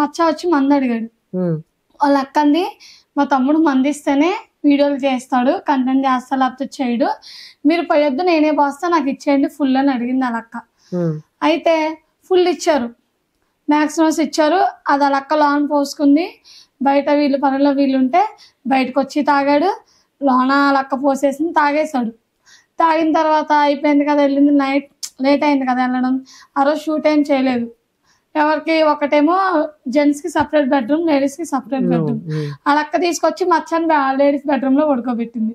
మచ్చ వచ్చి మంది అడిగాడు. వాళ్ళ అక్కంది మా తమ్ముడు మందిస్తేనే వీడియోలు చేస్తాడు కంటెంట్ చేస్తా లేకపోతే చేయడు. మీరు పోయొద్దు నేనే పోస్తా నాకు ఇచ్చేయండి ఫుల్ అని అడిగింది ఉమ్, అయితే ఫుల్ ఇచ్చారు. మ్యాక్సిమమ్స్ ఇచ్చారు. అది అక్క లోన్ పోసుకుంది. బయట వీళ్ళు పనుల్లో వీళ్ళు ఉంటే బయటకు వచ్చి తాగాడు. లోన అక్క పోసేసింది తాగేశాడు. తాగిన తర్వాత అయిపోయింది కదా వెళ్ళింది నైట్ లేట్ అయింది కదా వెళ్ళడం. ఆ రోజు షూట్ ఏం చేయలేదు. ఎవరికి ఒకటేమో జెంట్స్కి సపరేట్ బెడ్రూమ్ లేడీస్కి సపరేట్ బెడ్రూమ్ వాళ్ళ అక్క తీసుకొచ్చి మచ్చని లేడీస్ బెడ్రూమ్లో పడుకోబెట్టింది.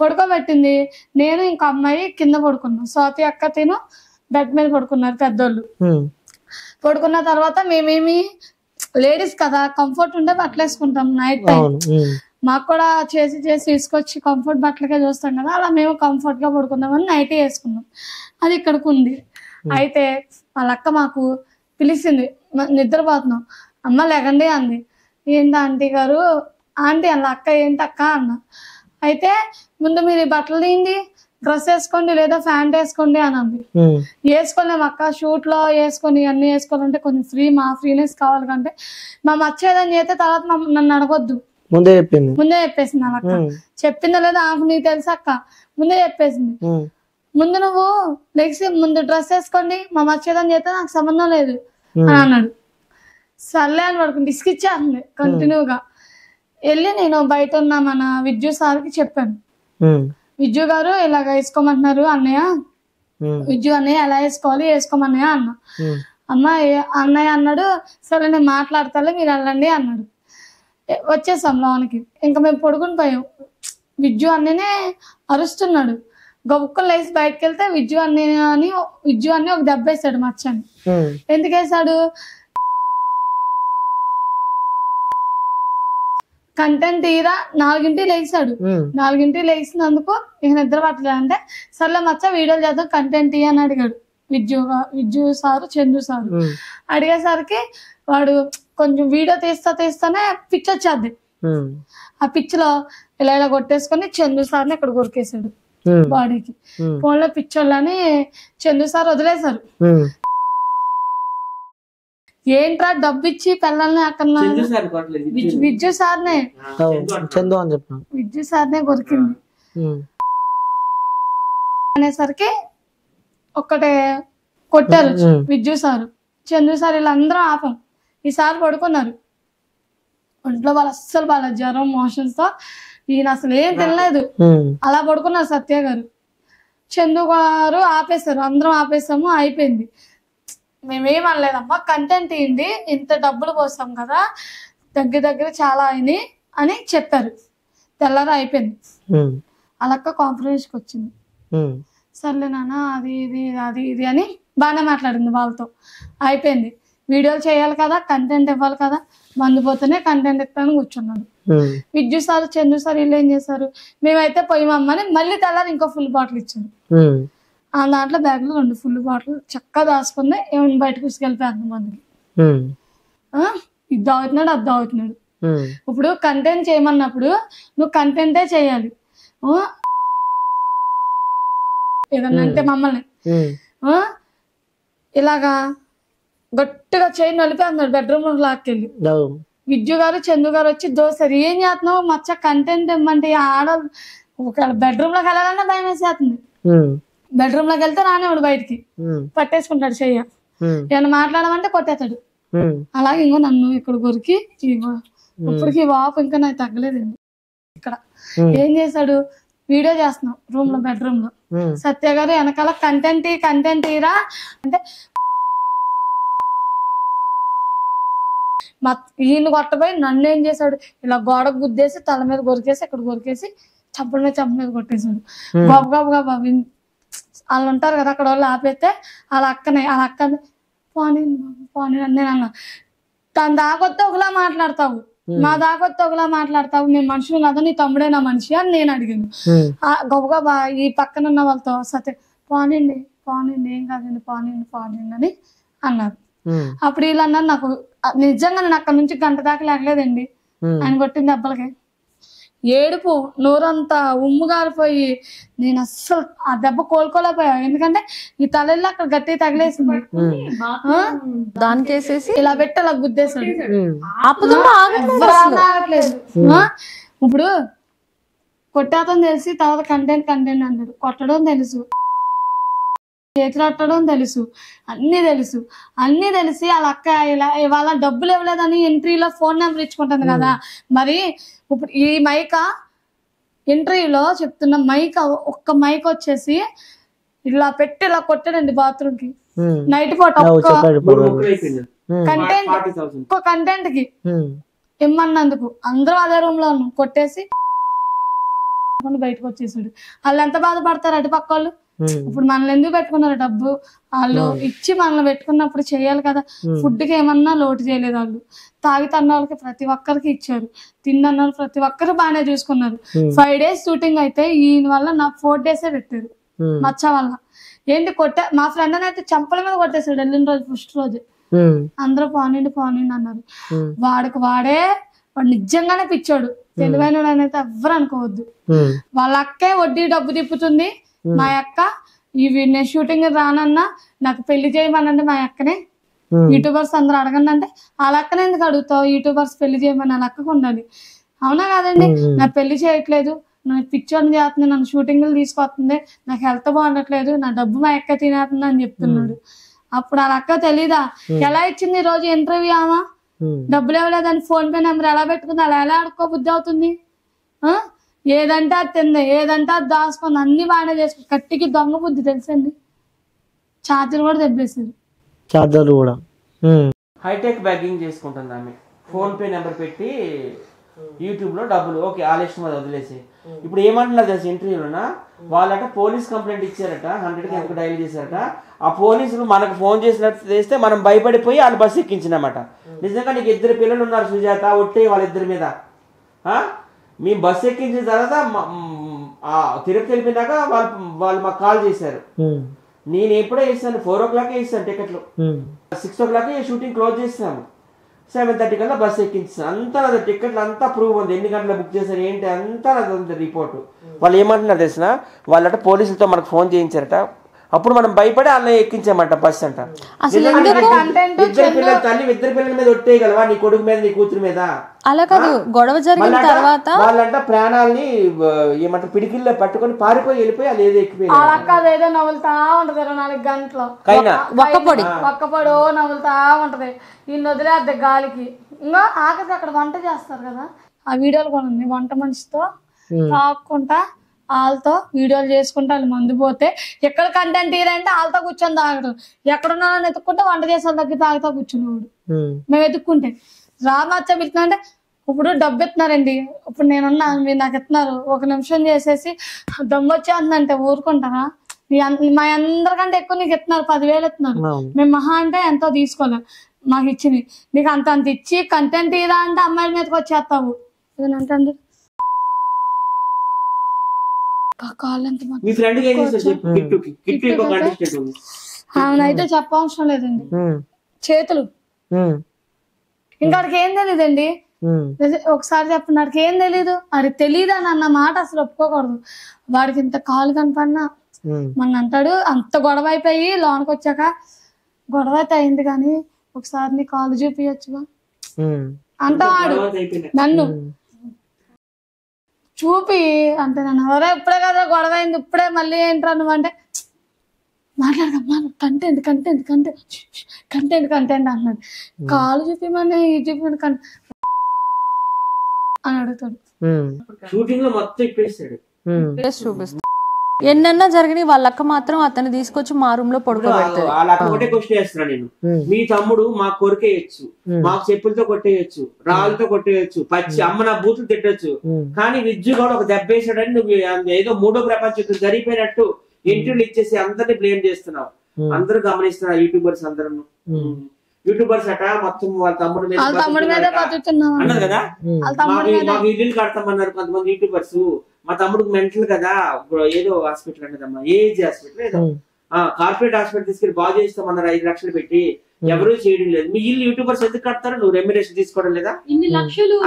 పడుకోబెట్టింది. నేను ఇంకో అమ్మాయి కింద పడుకున్నాం. స్వాతి అక్క తిను బెడ్ మీద పడుకున్నారు పెద్దోళ్ళు. పడుకున్న తర్వాత మేమేమి లేడీస్ కదా కంఫర్ట్ ఉంటే బట్టలు వేసుకుంటాం నైట్ టైం మాకు కూడా చేసి చేసి తీసుకొచ్చి కంఫర్ట్ బట్టలకే చూస్తాం కదా అలా మేము కంఫర్ట్గా పడుకుందామని నైట్ వేసుకున్నాం. అది ఇక్కడికి ఉంది. అయితే వాళ్ళ అక్క మాకు పిలిచింది. నిద్రపోతున్నాం అమ్మ లెగండి అంది. ఏంటి ఆంటీ గారు? ఆంటీ వాళ్ళ అక్క ఏంటి అక్క? అన్న. అయితే ముందు మీరు ఈ బట్టలు తీయండి డ్రెస్ వేసుకోండి లేదా ప్యాంట్ వేసుకోండి అని అంది. వేసుకోలేము అక్క షూట్లో వేసుకొని అన్ని వేసుకోవాలంటే కొంచెం ఫ్రీ మా ఫ్రీనెస్ కావాలి కంటే మా మచ్చేదని చేస్తే తర్వాత నన్ను అడగొద్దు. ముందే చెప్పింది. ముందే చెప్పేసింది అక్క. చెప్పిందో లేదో ఆమె నీకు తెలుసా అక్క? ముందే చెప్పేసింది. ముందు నువ్వు నెక్స్ట్ ముందు డ్రెస్ వేసుకోండి మా మచ్చేదని చేస్తే నాకు సంబంధం లేదు అని అన్నాడు. సర్లే అని పడుకుని ఇసుకిచ్చేస్తుంది కంటిన్యూగా వెళ్ళి నేను బయట ఉన్న మన విద్యు సార్కి చెప్పాను. విద్యు గారు ఇలాగ వేసుకోమంటున్నారు అన్నయ్య. విద్యు అన్నయ్య ఎలా వేసుకోవాలి వేసుకోమన్నయ్య అన్న. అమ్మ అన్నయ్య అన్నాడు సరే నేను మాట్లాడతాలే మీరు వెళ్ళండి అన్నాడు. వచ్చేసాం లోనికి. ఇంకా మేము పడుకుని పోయాం. విద్యు అన్ననే అరుస్తున్నాడు. గొప్పలు లేసి బయటకు వెళ్తే విద్యు అన్న అని విద్యు అన్ని ఒక దెబ్బ వేసాడు మచ్చని. ఉమ్, ఎందుకు వేసాడు కంటెంట్ తీరా నాలుగింటి లేచాడు. నాలుగింటి లేచినందుకు ఇక నిద్ర పట్టలేదు. అంటే సర్లే మచ్చ వీడియోలు చేద్దాం కంటెంట్ ఇయ్యి అని అడిగాడు. Vidyu Vidyu sir Chandu sir. అడిగేసరికి వాడు కొంచెం వీడియో తీస్తా తీస్తానే పిచ్ వచ్చేది ఆ పిచ్లో ఇలా ఇలా కొట్టేసుకొని చందు సార్ని ఇక్కడ కొరికేశాడు. ఉమ్, బాడీకి. ఉమ్, ఫోన్లో పిచ్చోళ్ళని చందు సార్ వదిలేశారు. ఉమ్, ఏంట్రా డబ్బు ఇచ్చి పిల్లల్ని అక్కడ చందు సార్ కొట్టలేదు విద్యు- సార్నే. చందు అని చెప్పిన. విద్యు సార్నే కొరికింది. అనేసరికి ఒక్కటే కొట్టారు. విద్యు సారు. చంద్రు సార్ వీళ్ళందరూ ఆపం. ఈసారి పడుకున్నారు. ఒంట్లో వాళ్ళు అస్సలు వాళ్ళ జ్వరం మోషన్స్తో ఈయన అసలు ఏం తినలేదు. అలా పడుకున్నారు సత్య గారు. చందు గారు ఆపేశారు. అందరం ఆపేసాము అయిపోయింది. మేమేం అనలేదమ్మా కంటెంట్ ఏంటి ఇంత డబ్బులు పోసాం కదా దగ్గర దగ్గర చాలా అయినాయి అని చెప్పారు. తెల్లారి అయిపోయింది. అలక్క కాన్ఫరెన్స్కి వచ్చింది. సర్లే నాన్న అది ఇది అది ఇది అని బాగానే మాట్లాడింది వాళ్ళతో. అయిపోయింది. వీడియోలు చేయాలి కదా కంటెంట్ ఇవ్వాలి కదా మందు పోతేనే కంటెంట్ ఇస్తాను కూర్చున్నాడు. ఉమ్, విద్యు సార్ చందు సార్ వీళ్ళు ఏం చేశారు? మేమైతే పోయిమమ్మని మళ్ళీ తెల్లారి ఇంకో ఫుల్ బాటిల్ ఇచ్చారు. ఉమ్, ఆ దాంట్లో బ్యాగ్లో రెండు ఫుల్ బాటిల్ చక్కగా దాచుకుంది ఏమైనా బయటకు తీసుకెళ్ళిపోయి అంతమందికి ఉమ్, ఆ? ఇది దావుతున్నాడు అది దావుతున్నాడు ఉమ్, ఇప్పుడు కంటెంట్ చేయమన్నప్పుడు నువ్వు కంటెంటే చేయాలి? ఏదన్నా అంటే మమ్మల్ని? ఇలాగా గట్టిగా చేయి నలిపి అన్నాడు బెడ్రూమ్లో లాక్కెళ్ళి. విద్యు గారు చందు గారు వచ్చి దోశారు ఏం చేస్తున్నావు? మచ్చ కంటెంట్ ఇమ్మంటే ఆడ ఒకవేళ బెడ్రూమ్లోకి వెళ్ళాలన్నా భయం వేసేస్తుంది. బెడ్రూమ్లోకి వెళ్తే రానివాడు బయటికి. పట్టేసుకుంటాడు చెయ్య. ఉమ్, ఏమన్నా మాట్లాడమంటే కొట్టేస్తాడు. అలాగే ఇంకో నన్ను ఇక్కడ ఇగో ఇప్పటికి వాపు ఇంకా నాకు తగ్గలేదండి. ఇక్కడ ఏం చేశాడు? వీడియో చేస్తున్నాం రూమ్లో. బెడ్రూమ్లో సత్య గారు వెనకాల కంటెంట్ కంటెంట్ ఇరా అంటే మా ఈయన కొట్టబోయి నన్ను ఏం చేశాడు? ఇలా గోడకు గుద్దేసి తల మీద కొరికేసి ఇక్కడ కొరికేసి చంపల మీద చంప మీద కొట్టేశాడు. గబ గబ గబ విన్- వాళ్ళు ఉంటారు కదా అక్కడ వాళ్ళు ఆపేస్తే వాళ్ళ అక్కనే వాళ్ళ అక్క పోనీ బాబు, పోనీ నేను అన్నా. తను దాకొత్తే ఒకలా మాట్లాడతావు. మా దాకొత్తే ఒకలా మాట్లాడతావు. మేము మనుషులు కదా నీ తమ్ముడే నా మనిషి అని నేను అడిగాను. గబగబా ఈ పక్కన ఉన్న వాళ్ళతో సత్య పోనండి పోనండి ఏం కాదండి పోనండి పోనండి అని అన్నారు. అప్పుడు వీళ్ళు అన్నారు నాకు నిజంగా నేను అక్కడ నుంచి గంట దాకా లేగలేదండి. ఆయన కొట్టిన దెబ్బలకి ఏడుపు నోరంతా ఉమ్ము గారిపోయి నేను అస్సలు ఆ దెబ్బ కోలుకోలేకపోయా. ఎందుకంటే ఈ తలల్లో అక్కడ గట్టి తగిలేసింది. ఆ? దానికి వేసేసి ఇలా పెట్టి అలా గుద్దేశాడు? ఇప్పుడు కొట్టాతం తెలిసి తర్వాత కంటెంట్ కంటెంట్ అన్నాడు కొట్టడం తెలుసు. చేతులు కొట్టడం తెలుసు. అన్ని తెలుసు. అన్ని తెలిసి వాళ్ళ అక్క ఇలా ఇవాళ డబ్బులు ఇవ్వలేదని ఎంట్రీలో ఫోన్ నెంబర్ ఇచ్చుకుంటుంది కదా. మరి ఇప్పుడు ఈ మైక ఎంట్రీలో చెప్తున్న మైక ఒక్క మైక్ వచ్చేసి ఇలా పెట్టి ఇలా కొట్టాడండి బాత్రూమ్కి. నైట్ పూట ఒక్క అయిపోయింది. ఉమ్. కంటెంట్ ఒక్క కంటెంట్కి ఉమ్. ఇమ్మన్నందుకు. అందరూ అదే రూమ్లో కొట్టేసి బయటకు వచ్చేసాడు. వాళ్ళు ఎంత బాధపడతారు అటు పక్క వాళ్ళు. ఇప్పుడు మనల్ని ఎందుకు పెట్టుకున్నారు డబ్బు? వాళ్ళు ఇచ్చి మనల్ని పెట్టుకున్నప్పుడు చేయాలి కదా. ఫుడ్కి ఏమన్నా లోటు చేయలేదు వాళ్ళు. తాగి తన్న వాళ్ళకి ప్రతి ఒక్కరికి ఇచ్చారు. తిన్న వాళ్ళు ప్రతి ఒక్కరు బాగానే చూసుకున్నారు. ఫైవ్ డేస్ షూటింగ్ అయితే ఈయన వల్ల నా ఫోర్ డేసే పెట్టారు. ఉమ్. మచ్చ వల్ల. ఏంటి కొట్టే మా ఫ్రెండ్ అయితే చంపల మీద కొట్టేశాడు వెళ్ళిన రోజు ఫస్ట్ రోజు. అందరూ పోనీండి పోనీండి అన్నారు. వాడికి వాడే వాడు నిజంగానే పిచ్చాడు. తెలివైన అయితే ఎవ్వరు అనుకోవద్దు. వాళ్ళ అక్కే వడ్డీ డబ్బు తిప్పుతుంది. మా అక్క ఇవి నేను షూటింగ్ రానన్నా నాకు పెళ్ళి చేయమనండి మా అక్కనే. యూట్యూబర్స్ అందరూ అడగండి అంటే వాళ్ళ అక్కనే ఎందుకు అడుగుతావు? యూట్యూబర్స్ పెళ్ళి చేయమని వాళ్ళ అక్కకు ఉండాలి. అవునా కాదండి. నా పెళ్ళి చేయట్లేదు. నాకు పిచ్చోని చేస్తుంది నన్ను షూటింగ్లు తీసుకొస్తుంది. నాకు హెల్త్ బాగుండట్లేదు. నా డబ్బు మా అక్క తినేస్తుంది అని చెప్తున్నాడు. అప్పుడు వాళ్ళ అక్క తెలీదా? ఎలా ఇచ్చింది ఈ రోజు ఇంటర్వ్యూ ఆమా. డబ్బులు ఇవ్వలేదని ఫోన్ పే నెంబర్ ఎలా పెట్టుకుంది? అలా ఎలా ఆడుకో బుద్ధి అవుతుంది? ఆ? ఏదంటే అది తింది ఏదంటే అది దాచుకుంది అన్ని బాగానే చేసుకుంది కట్టికి దొంగ బుద్ధి తెలుసండి? ఛార్జర్ కూడా దెబ్బేసింది. చార్జర్లు కూడా. హైటెక్ బ్యాగింగ్ చేసుకుంటుంది ఆమె ఫోన్ పే నెంబర్ పెట్టి యూట్యూబ్లో డబ్బులు. ఓకే ఆలస్యం అది వదిలేసి. ఇప్పుడు ఏమంటున్నారు తెలుసు ఇంటర్వ్యూలోనా? వాళ్ళట పోలీస్ కంప్లైంట్ ఇచ్చారట హండ్రెడ్కి ఎంత డైల్ చేశారట? ఆ పోలీసులు మనకు ఫోన్ చేసినట్టు చేస్తే మనం భయపడిపోయి వాళ్ళు బస్సు ఎక్కించినామట. నిజంగా నీకు ఇద్దరు పిల్లలు ఉన్నారు సుజాత ఒట్టే వాళ్ళిద్దరి మీద. ఆ? మేము బస్సు ఎక్కించిన తర్వాత తిరుపతి వెళ్ళిపోయినాక వాళ్ళు వాళ్ళు మాకు కాల్ చేశారు. నేను ఎప్పుడో వేస్తాను ఫోర్ ఓ క్లాక్ వేస్తాను టికెట్లు. Six o'clock shooting close చేస్తాము. సెవెన్ థర్టీ కల్లా బస్ ఎక్కించాను అంతా నాది టికెట్లు అంతా ప్రూవ్ ఉంది. ఎన్ని గంటల బుక్ చేశారు ఏంటి అంతా నాది ఉంది రిపోర్ట్. వాళ్ళు ఏమంటున్నారు తెలిసిన? వాళ్ళట పోలీసులతో మనకు ఫోన్ చేయించారట. అప్పుడు మనం భయపడి అన్న ఎక్కించామంట బస్ అంట. అసలు నిజంగా ఎందుకు? ఇద్దరు- పిల్లల తల్లి ఇద్దరు పిల్లల మీద ఒట్టేయగలవా నీ కొడుకు మీద నీ కూతురు మీద? అలా కాదు. గొడవ జరిగిన తర్వాత వాళ్ళంట ప్రాణాలని ఏమంటారు పిడికిల్లో పట్టుకొని పారిపోయి వెళ్ళిపోయి వాళ్ళు ఏదో అక్క అదేదో నవ్వులుతా ఉంటది ఇరవై నాలుగు గంటలు. కైనా? ఒక్కపొడి ఒక్కపొడో నవ్వులుతా ఉంటది. వీళ్ళు వదిలేద్ది గాలికి. ఇంకా ఆఖరికి అక్కడ వంట చేస్తారు కదా. ఆ వీడియోలు కూడా ఉంది వంట మనిషితో తాక్కుంటా వాళ్ళతో వీడియోలు చేసుకుంటా వాళ్ళు మందు పోతే ఎక్కడ కంటెంట్ తీరంటే వాళ్ళతో కూర్చొని తాగడం ఎక్కడున్నా ఎత్తుక్కుంటే వంట చేసే దగ్గర తాగుతా కూర్చునేవాడు. మేము ఎత్తుక్కుంటే రామచ్చ పిలుతుందంటే ఇప్పుడు డబ్బు ఎత్తున్నారండి. ఇప్పుడు నేనున్నా మీరు నాకు ఎత్తున్నారు. ఒక నిమిషం చేసేసి దమ్ము వచ్చేస్తుందంటే ఊరుకుంటారా? మీ అందరికంటే ఎక్కువ నీకు ఎత్తున్నారు పదివేలు ఎత్తున్నారు. మేము మహా అంటే ఎంతో తీసుకోలేం మాకు ఇచ్చింది. నీకు అంత అంత ఇచ్చి కంటెంట్ ఇదా అంటే అమ్మాయిల మీదకి వచ్చేస్తావు. ఏదంటే మీ ఫ్రెండ్ ఏం చేస్తారు చెప్పు? కిట్టుకి కిట్టు ఇంకో కంటెస్టెంట్ ఉంది ఆమెనైతే చెప్పవసరం లేదండి. చేతులు. ఇంకా వాడికి ఏం తెలియదండి ఒకసారి చెప్పండి వాడికి ఏం తెలీదు? వాడికి తెలియదు అని అన్న మాట అసలు ఒప్పుకోకూడదు. వాడికి ఇంత కాలు కనపడినా. మన అంటాడు అంత గొడవ అయిపోయి లోనికి వచ్చాక గొడవ అయితే అయింది కానీ ఒకసారి నీ కాలు చూపించచ్చుగా ఉమ్. అంట వాడు. నన్ను. చూపి అంటే నన్ను ఎవరో ఇప్పుడే కదా గొడవ అయింది ఇప్పుడే మళ్ళీ ఏంట్రా నువ్వు అంటే మాట్లాడకమ్మా content content content content content అన్నాడు కాలు చూపిమని ఈ చూపి కంటెంట్ అని అడుగుతాడు. షూటింగ్లో మొత్తం ఇప్పేస్తాడు. ఉమ్. వీడియోస్ చూపిస్తా. ఎన్నన్నా జరిగినాయి వాళ్ళ అక్క మాత్రం అతన్ని తీసుకొచ్చి మా రూమ్లో ఒకటే క్వశ్చన్ వేస్తున్నాను నేను. మీ తమ్ముడు మాకు కొరికేయచ్చు. మాకు చెప్పులతో కొట్టేయచ్చు రాళ్ళతో కొట్టేయచ్చు పచ్చి అమ్మ నా బూతులు తిట్టచ్చు. కానీ విద్యు కూడా ఒక దెబ్బ వేసాడని నువ్వు ఏదో మూడో ప్రపంచ యుద్ధం జరిగిపోయినట్టు ఇంటర్వ్యూలు ఇచ్చేసి అందరిని బ్లేమ్ చేస్తున్నావు. అందరూ గమనిస్తున్నారు యూట్యూబర్స్ అందరూ. యూట్యూబర్స్ అట మొత్తం వాళ్ళ తమ్ముడు మీద వాళ్ళ తమ్ముడి మీదే బతుకుతున్నారట. బతుకుతున్నాం అన్నారు కదా ఉమ్. వాళ్ళ తమ్ముడి మాకు మీద మాకు ఇల్లు కడతామన్నారు కొంతమంది యూట్యూబర్స్ మా తమ్ముడికి మెంటల్ కదా ఏదో హాస్పిటల్ అంటదమ్మా ఏజ్ హాస్పిటల్ ఏదో. కార్పొరేట్ హాస్పిటల్ తీసుకెళ్ళి బాగు చేస్తామన్నారు ఐదు లక్షలు పెట్టి ఎవరు చేయడం లేదు. మీ ఇల్లు యూట్యూబర్స్ ఎందుకు కడతారు? నువ్వు రెమ్యునేషన్ తీసుకోవడం లేదా?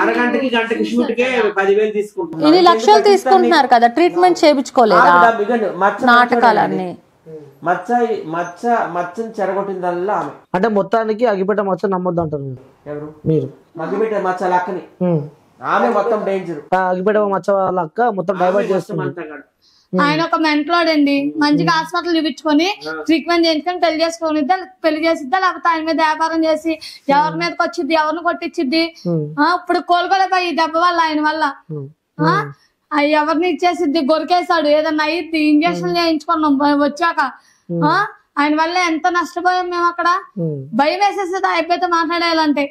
అరగంటకి గంటకి షూట్ కే పదివేలు తీసుకుంటున్నారు. ఇన్ని లక్షలు తీసుకుంటున్నారు కదా ట్రీట్మెంట్ చేయించుకోలేదా? మచ్చ నాటకాలన్నీ. మచ్చ మచ్చ మచ్చని చెడగొట్టిందల్లా ఆమె. అంటే మొత్తానికి అగిపెట్ట మచ్చ నమ్మొద్దు అంటారు మీరు. ఎవరు? మీరు. మగ్గిపెట్టే మచ్చ లక్కని. ఆమె మొత్తం డేంజర్ ఆ అగిపెట్ట మచ్చ వాళ్ళ అక్క మొత్తం డైవర్ట్ చేస్తుంది. ఆయన ఒక మెంటలోడండి. మంచిగా హాస్పిటల్ చూపించుకొని ట్రీట్మెంట్ చేయించుకొని పెళ్ళి చేసుకునిద్దా పెళ్ళి చేసిద్దా లేకపోతే ఆయన మీద వ్యాపారం చేసి ఎవరి మీదకి వచ్చిద్ది ఎవరిని కొట్టించిద్ది ఇప్పుడు కోలుకోలేకపోయి ఈ దెబ్బ వల్ల ఆయన వల్ల? ఉమ్. ఆ, ఆ, ఎవరిని ఇచ్చేసిద్ది? గొరికేసాడు ఏదన్నా అయ్యిద్ది ఇంజక్షన్ చేయించుకున్నాం వచ్చాక. ఆ, ఆయన వల్ల ఎంత నష్టపోయాం మేము అక్కడ. భయం వేసేస్తుంది అయిపోతే మాట్లాడేయాలంటే.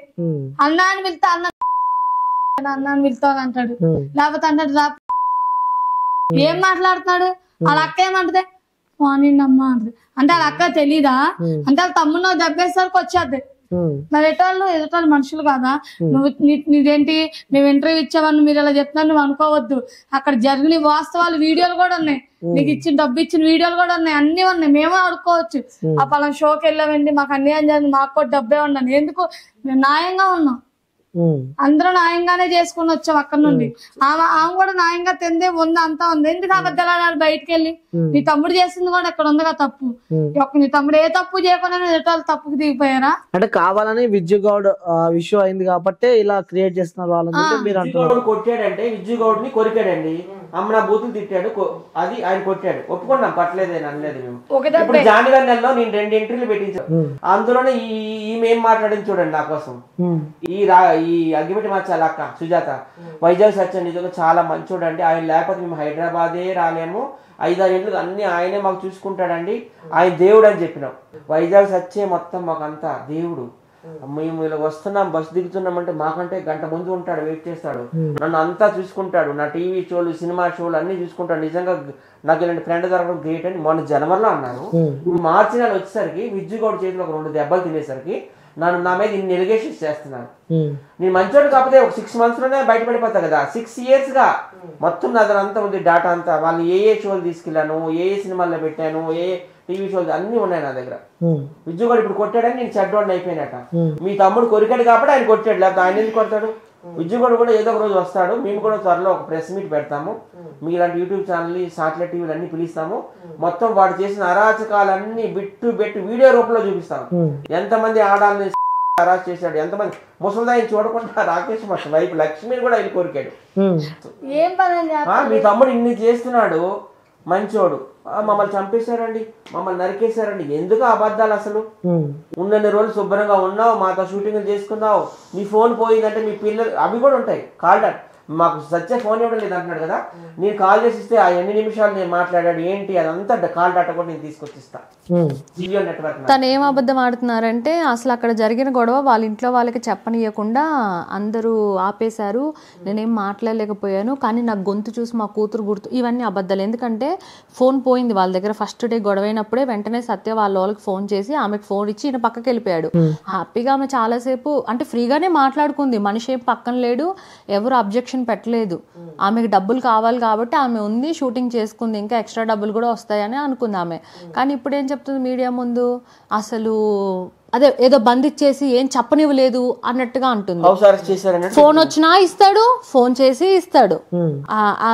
అన్నా అని పిలుతా అన్న అన్న అని పిలుతాను అంటాడు. లేకపోతే అంటాడు రా. ఏం మాట్లాడుతున్నాడు? వాళ్ళ అక్క ఏమంటది? పోనీండమ్మా అంటది. అంటే వాళ్ళ అక్క తెలీదా? అంటే వాళ్ళ తమ్ముడు దెబ్బేసరికి వచ్చేది. మరి ఎటోళ్ళు? ఎదుటోళ్ళు మనుషులు కాదా? నువ్వు నీదేంటి? మేము ఇంటర్వ్యూ ఇచ్చావని మీరు ఇలా చెప్తున్నారు నువ్వు అనుకోవద్దు. అక్కడ జరిగిన వాస్తవాలు వీడియోలు కూడా ఉన్నాయి. నీకు ఇచ్చిన డబ్బు ఇచ్చిన వీడియోలు కూడా ఉన్నాయి. అన్ని ఉన్నాయి. మేమే ఆడుకోవచ్చు. ఆ పలానా షోకి వెళ్ళామండి మాకు అన్యాయం జరిగింది మాకు కూడా డబ్బే ఉన్నాను ఎందుకు? మేము న్యాయంగా ఉన్నాం. అందరూ న్యాయంగానే చేసుకుని వచ్చాం అక్కడ నుండి. ఆమె ఆమె కూడా న్యాయంగా తిందే ఉంది అంతా ఉంది. ఎందుకు అబద్ధాలు బయటికి వెళ్ళి నీ తమ్ముడు చేసింది కూడా ఇక్కడ ఉందిగా తప్పు? ఒక్క నీ తమ్ముడు ఏ తప్పు చేయకుండా ఎటోళ్ళు తప్పుకు దిగిపోయారా అంటే కావాలని విద్యు గౌడ్ ఇష్యూ అయింది కాబట్టి ఇలా క్రియేట్ చేస్తున్నారు విజ్జుగౌడ్ కొట్టాడంటే విజ్జుగౌడ్ని కొరికాడండి. అమ్మ నా బూతులు తిట్టాడు కొ- అది ఆయన కొట్టాడు. ఒప్పుకున్నాం పట్టలేదని అనలేదు మేము. ఇప్పుడు జాన్వరి నెలలో నేను రెండు ఎంట్రీలు పెట్టించాను అందులోనే ఈ ఈమె ఏం మాట్లాడింది చూడండి నా కోసం. ఈ రా ఈ అగ్గిపెట్టి మార్చాలి అక్క సుజాత. వైజాగ్ సత్యం నిజంగా చాలా మంచోడు అండి ఆయన లేకపోతే మేము హైదరాబాదే రాలేము. ఐదారు ఏళ్ళు అన్ని ఆయనే మాకు చూసుకుంటాడండి. ఆయన దేవుడు అని చెప్పినాం. వైజాగ్ సత్యే మొత్తం మాకంతా దేవుడు. మేము ఇలా వస్తున్నాం బస్ దిగుతున్నామంటే మాకంటే గంట ముందు ఉంటాడు వెయిట్ చేస్తాడు. నన్ను అంతా చూసుకుంటాడు. నా టీవీ షోలు సినిమా షోలు అన్ని చూసుకుంటాడు. నిజంగా నాకు ఇలాంటి ఫ్రెండ్ దొరకడం గ్రేట్ అని మొన్న జనవరిలో అన్నారు ఇప్పుడు మార్చి నెల వచ్చేసరికి విద్యుగౌడ్ చేతిలో ఒక రెండు దెబ్బలు తినేసరికి నన్ను నా మీద ఇన్ని ఎలిగేషన్స్ చేస్తున్నారు ఉమ్. నేను మంచోడు కాకపోతే ఒక సిక్స్ మంత్స్లోనే బయటపడిపోతా కదా. సిక్స్ ఇయర్స్గా మొత్తం నా దగ్గర అంతా ఉంది డేటా అంతా. వాళ్ళు ఏ ఏ షోలు తీసుకెళ్ళాను ఏ ఏ సినిమాల్లో పెట్టాను ఏ టీవీ షోలు అన్ని ఉన్నాయి నా దగ్గర. ఉమ్. విజ్జుగాడు ఇప్పుడు కొట్టాడని నేను చెడ్డోడిని అయిపోయినట మీ తమ్ముడు కొరికాడు కాబట్టి ఆయన కొట్టాడు. లేకపోతే ఆయన ఎందుకు కొడతాడు? విజ్జుగాడు కూడా ఏదో ఒక రోజు వస్తాడు. మేము కూడా త్వరలో ఒక ప్రెస్ మీట్ పెడతాము. మీ ఇలాంటి యూట్యూబ్ ఛానల్ సాటిలైట్ టీవీలు అన్ని పిలుస్తాము. మొత్తం వాడు చేసిన అరాచకాలన్నీ బిట్టు బెట్టు వీడియో రూపంలో చూపిస్తాము. ఎంతమంది ఆడాలని అరాచ్ చేశాడు ఎంతమంది ముసలిదాయిని చూడకుండా రాకేష్ మా వైపు లక్ష్మిని కూడా ఆయన కోరికాడు. మీ తమ్ముడు ఇన్ని చేస్తున్నాడు. మంచోడు. మమ్మల్ని చంపేశారండి. మమ్మల్ని నరికేశారండి. ఎందుకు అబద్ధాలు అసలు. ఉన్నన్ని రోజులు శుభ్రంగా ఉన్నావు మాతో షూటింగ్లు చేసుకున్నావు. నీ ఫోన్ పోయిందంటే మీ పిల్లలు అవి కూడా ఉంటాయి. కాల్ మాకు సత్య ఫోన్ ఇవ్వడం లేదు అంటున్నాడు కదా. నేను కాల్ చేసి ఇస్తే ఆ ఎన్ని నిమిషాలు నేను మాట్లాడాడు ఏంటి అదంతా కాల్ డాటా కూడా నేను తీసుకొచ్చిస్తా. జియో నెట్వర్క్ తను ఏం అబద్ధం ఆడుతున్నారంటే అసలు అక్కడ జరిగిన గొడవ వాళ్ళ ఇంట్లో వాళ్ళకి చెప్పనీయకుండా అందరూ ఆపేశారు. నేనేం మాట్లాడలేకపోయాను కానీ నాకు గొంతు చూసి మా కూతురు గుర్తు ఇవన్నీ అబద్ధాలు. ఎందుకంటే ఫోన్ పోయింది వాళ్ళ దగ్గర ఫస్ట్ డే గొడవ అయినప్పుడే వెంటనే సత్య వాళ్ళ వాళ్ళకి ఫోన్ చేసి ఆమెకు ఫోన్ ఇచ్చి ఈయన పక్కకి వెళ్ళిపోయాడు. హ్యాపీగా ఆమె చాలాసేపు అంటే ఫ్రీగానే మాట్లాడుకుంది. మనిషి ఏం పక్కన లేడు ఎవరు అబ్జెక్షన్ పెట్టలేదు. ఆమెకు డబ్బులు కావాలి కాబట్టి ఆమె ఉంది షూటింగ్ చేసుకుంది ఇంకా ఎక్స్ట్రా డబ్బులు కూడా వస్తాయని అనుకుంది ఆమె. కానీ ఇప్పుడు ఏం చెప్తుంది మీడియా ముందు? అసలు అదే ఏదో బంధించేసి ఏం చెప్పనివ్వలేదు అన్నట్టుగా చేశారన్నట్టు ఫోన్ వచ్చినా ఇస్తాడు ఫోన్ చేసి ఇస్తాడు.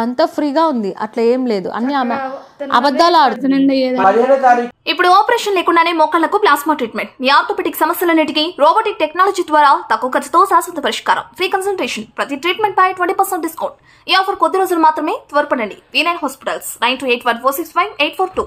అంతా ఫ్రీగా ఉంది అట్లా ఏం లేదు. అన్ని ఆమె అబద్ధాలు ఆడుతుంది. ఇప్పుడు ఆపరేషన్ లేకుండానే మోకాళ్ళకు ప్లాస్మా ట్రీట్మెంట్. మీ ఆర్థోపెటిక్ సమస్యలన్నిటికీ రోబోటిక్ టెక్నాలజీ ద్వారా తక్కువ ఖర్చుతో శాశ్వత పరిష్కారం. Free consultation. ప్రతి ట్రీట్మెంట్ పై ట్వంటీ పర్సెంట్ డిస్కౌంట్. ఈ ఆఫర్ కొద్ది రోజులు మాత్రమే త్వరపడండి. V nine hospitals nine two eight one four six five eight four two